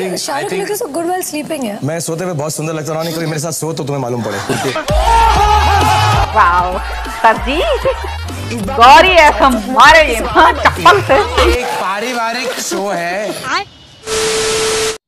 ये Shahrukh look so good while sleeping है। मैं सोते हुए बहुत सुंदर लगता हूँ कभी मेरे साथ सो तो तुम्हें मालूम पड़े। वाओ गौरी ऐसा मारे ये चप्पल से एक पारिवारिक शो है।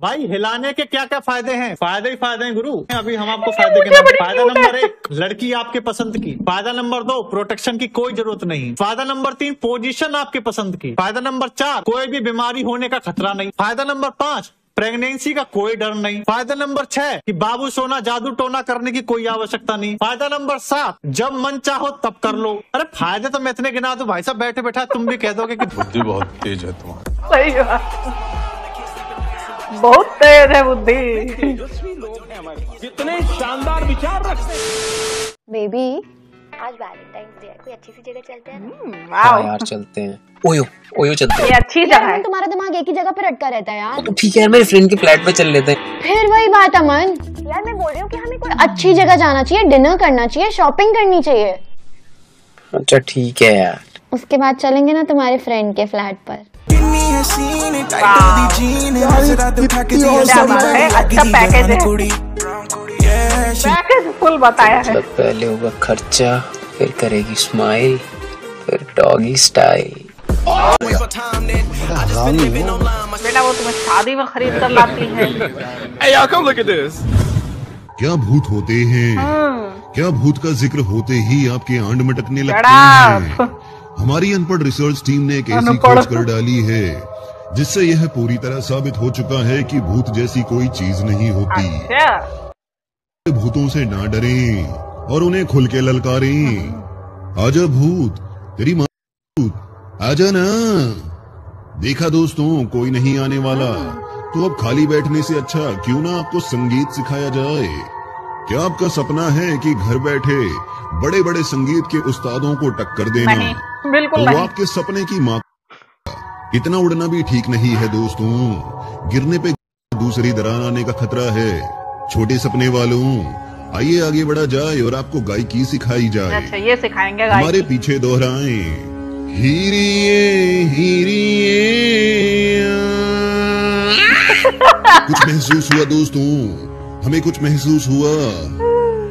भाई हिलाने के क्या क्या फ़ायदे हैं? फ़ायदे ही फ़ायदे हैं गुरु। अभी हम आपको फ़ायदे के नाम फ़ायदा नंबर एक लड़की आपके पसंद की। फ़ायदा नंबर दो प्रोटेक्शन की कोई ज़रूरत नहीं। फ़ायदा नंबर तीन पोजीशन आपके पसंद की। फ़ायदा नंबर चार कोई भी बीमारी होने का खतरा नहीं। फ़ायदा नंबर पाँच प्रेगनेंसी का कोई डर नहीं। फ़ायदा नंबर छह कि बाबू सोना जादू टोना करने की कोई आवश्यकता नहीं। फ़ायदा नंबर सात जब मन चाहो तब कर लो। अरे फ़ायदे तो मैं इतने गिना दूँ भाई साहब बैठे बैठा तुम भी कह दोगे कि बुद्धि बहुत तेज है तुम्हारी। सही बात। बहुत तेज है बुद्धि। कितने शानदार विचार रखते बेबी आज वैलेंटाइंस डे है। कोई अच्छी सी जगह चलते हैं ना? वाओ। हाँ यार चलते हैं। ओयो ओयो चलते ये अच्छी जगह है। तुम्हारा दिमाग एक ही जगह पे अटका रहता है यार। हैं ठीक है यार मेरे फ्रेंड के फ्लैट पे चल लेते हैं। फिर वही बात अमन। यार मैं बोल रही हूँ कि हमें कोई अच्छी जगह जाना चाहिए डिनर करना चाहिए शॉपिंग करनी चाहिए। अच्छा ठीक है यार। उसके बाद चलेंगे ना तुम्हारे फ्रेंड के फ्लैट पर। है अच्छा पैकेज है। फुल बताया है। मतलब पहले होगा खर्चा फिर करेगी स्माइल फिर डॉगी स्टाइल बेटा वो तुम्हें शादी में खरीद कर लाती है। क्या भूत होते हैं? क्या भूत का ज़िक्र होते ही आपके आंड मटकने लगते हैं? हमारी अनपढ़ रिसर्च टीम ने एक ऐसी। खोज कर डाली है जिससे यह पूरी तरह साबित हो चुका है कि भूत जैसी कोई चीज़ नहीं होती। भूतों से ना डरें और उन्हें खुल के ललकारें। आजा भूत तेरी माँ भूत आजा ना। देखा दोस्तों कोई नहीं आने वाला। तो अब खाली बैठने से अच्छा क्यों ना आपको संगीत सिखाया जाए? क्या आपका सपना है कि घर बैठे बड़े बड़े संगीत के उस्तादों को टक्कर देना? तो बिल्कुल नहीं आपके सपने की माँ इतना उड़ना भी ठीक नहीं है दोस्तों। गिरने पे दूसरी दरार आने का खतरा है। छोटे सपने वालों आइए आगे बढ़ा जाए और आपको गायकी सिखाई जाए। अच्छा ये सिखाएँगे हमारे पीछे दोहराएँ। हीरिए हीरिए कुछ महसूस हुआ दोस्तों? हमें कुछ महसूस हुआ।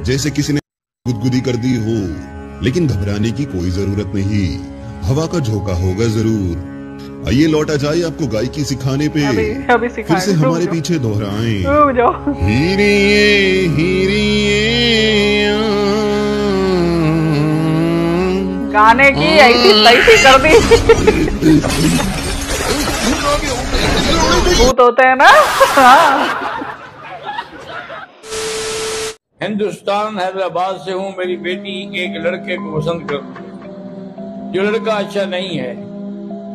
जैसे किसी ने गुदगुदी कर दी हो लेकिन घबराने की कोई ज़रूरत नहीं। हवा का झोंका होगा ज़रूर। आइए लौटा जाए आपको गायकी सिखाने पे। अभी अभी फिर से हमारे पीछे दोहराए। जाओ, हीरिए हीरिए गाने की ऐसी तैसी कर दी। भूत होते हैं ना? हाँ। हिंदुस्तान हैदराबाद से हूँ। मेरी बेटी एक लड़के को पसंद कर। जो लड़का अच्छा नहीं है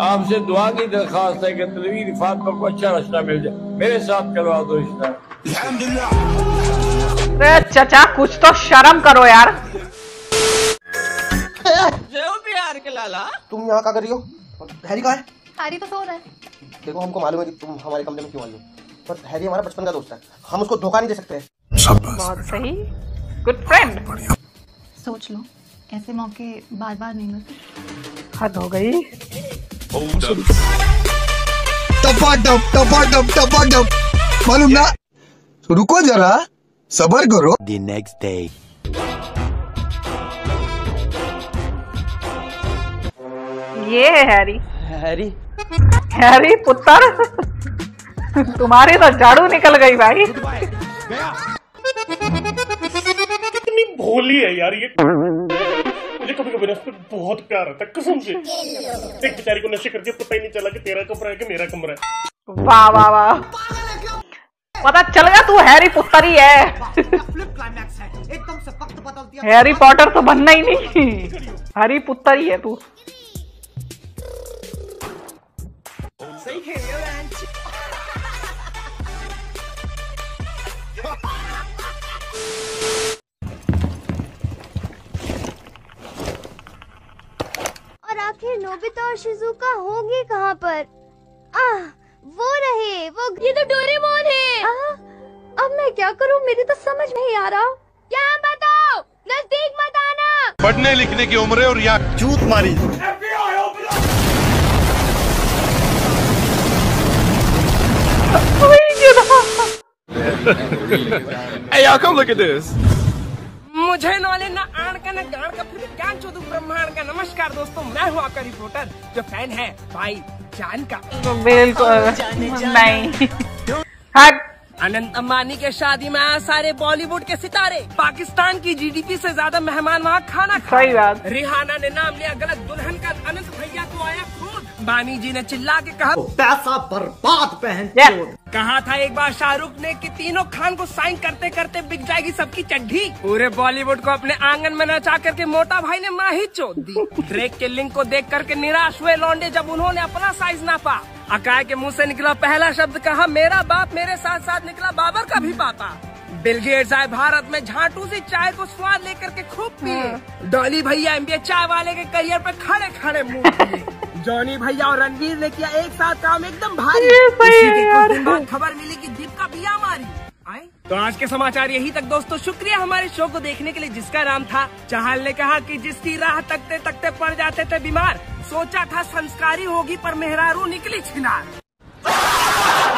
आपसे दुआ की दरखास्त है कि तलवीर फातमा को अच्छा रिश्ता मिल जाए। मेरे साथ करवा दो रिश्ता अरे चचा कुछ तो शर्म करो यार। तुम यहाँ क्या कर रही हो? हैरी कहाँ है? हैरी तो सो रहा है। देखो हमको मालूम है कि तुम हमारे कमरे में क्यों आई हो। पर हैरी हमारा बचपन का दोस्त है। हम उसको धोखा नहीं दे सकते। बहुत सही। गुड फ्रेंड सोच लो ऐसे मौके बार बार नहीं मिलते। हद हो गई। टपाटप टपाटप टपाटप मालूम ना रुको जरा सबर करो। The next day. ये है हैरी। हैरी। हैरी पुत्र। तुम्हारी तो झाड़ू निकल गई भाई। कितनी भोली है यार ये। मुझे कभी कभी ना बहुत प्यार आता है। कसम से। एक बेचारी को नशे करके पता ही नहीं चला कि तेरा कमरा है कि मेरा कमरा है। वाह वाह वाह। पता चल गया तू हैरी पुत्र ही है। हैरी पॉटर तो बनना ही नहीं। हैरी पुत्र ही है तू। और नोबिता और शिजुका होगी कहाँ पर? आह वो रहे वो ये तो डोरेमोन है। आ, अब मैं क्या करूँ? मेरी तो समझ नहीं आ रहा। क्या बताओ नज़दीक मत आना। पढ़ने लिखने की उम्र है और यहाँ चूत मारी। तो hey, y'all, come look at this. मुझे नॉलेज ना आण का का फिर ज्ञान चौधु ब्रह्मांड का नमस्कार दोस्तों मैं हूँ आपका रिपोर्टर जो फ़ैन है भाई जान का। बिल्कुल। अनंत अम्बानी के शादी में आए सारे बॉलीवुड के सितारे। पाकिस्तान की जीडीपी से ज़्यादा मेहमान वहाँ खाना खाई बात। रिहाना ने नाम लिया गलत दुल्हन का अनंत भैया को आया बानी जी ने चिल्ला के कहा पैसा बर्बाद पहन कहा था एक बार शाहरुख ने कि तीनों खान को साइन करते करते बिक जाएगी सबकी चड्ढी पूरे बॉलीवुड को अपने आँगन में नचा करके मोटा भाई ने माही चोट दी। ड्रेक के लिंक को देख करके निराश हुए लौंडे जब उन्होंने अपना साइज़ नापा। अकाय के मुँह से निकला पहला शब्द कहा मेरा बाप मेरे साथ साथ निकला बाबर का भी पापा। बिल गेट्स आए भारत में झांटू से चाय को स्वाद लेकर के खूब पिए। डॉली भैया एमबीए चाय वाले के करियर पे खड़े खड़े मुँह जॉनी भैया और रणवीर ने किया एक साथ काम एकदम भारी ये सही इसी के यार। कुछ दिन बाद खबर मिली की दीप का बिया मारी आए? तो आज के समाचार यही तक दोस्तों शुक्रिया हमारे शो को देखने के लिए जिसका नाम था चाहल ने कहा कि जिसकी राह तकते तकते पड़ जाते थे बीमार सोचा था संस्कारी होगी पर मेहरारू निकली छिनार